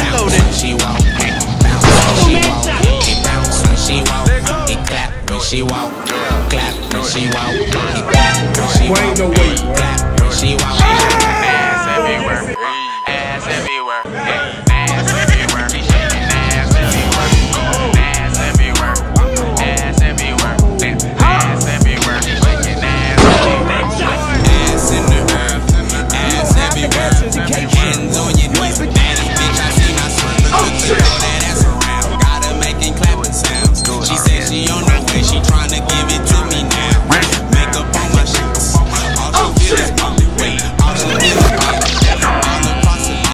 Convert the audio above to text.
and loaded. She walk, bounce when she walk, he bounce. When she walk, he clap. When she walk, clap. When she walk, he clap. When she Boy, walk, ain't no way, boy. clap